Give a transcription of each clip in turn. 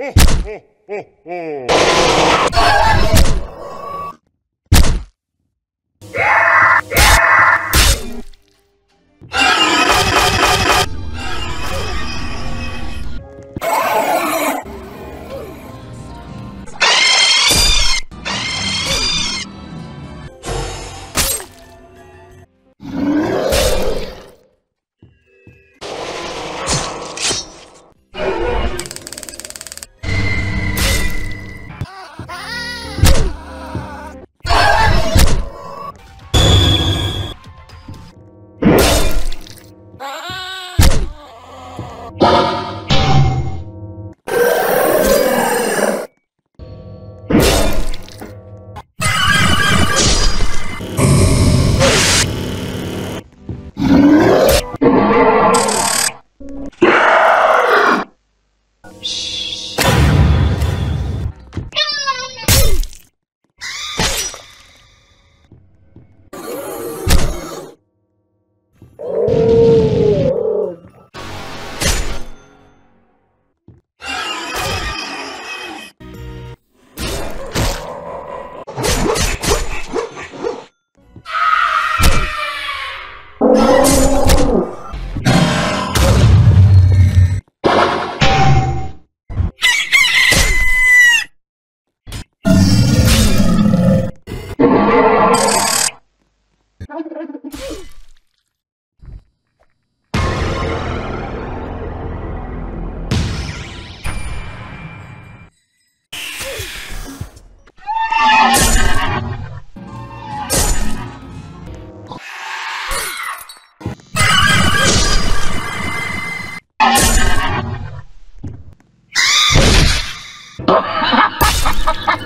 oh, oh, oh, Bye.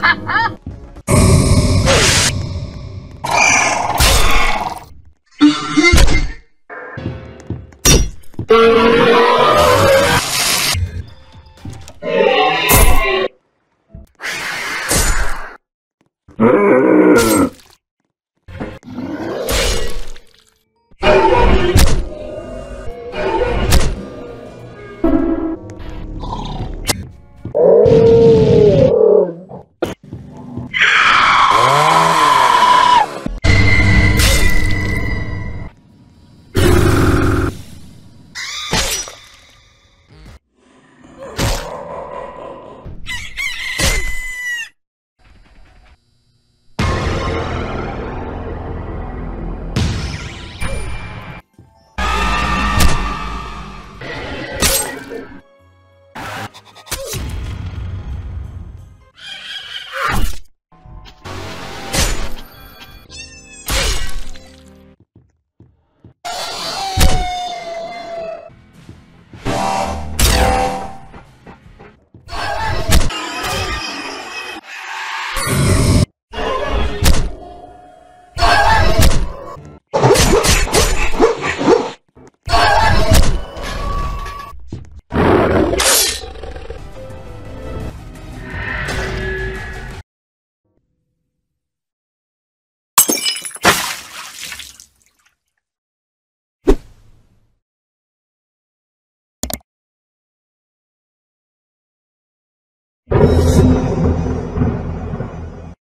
Uh...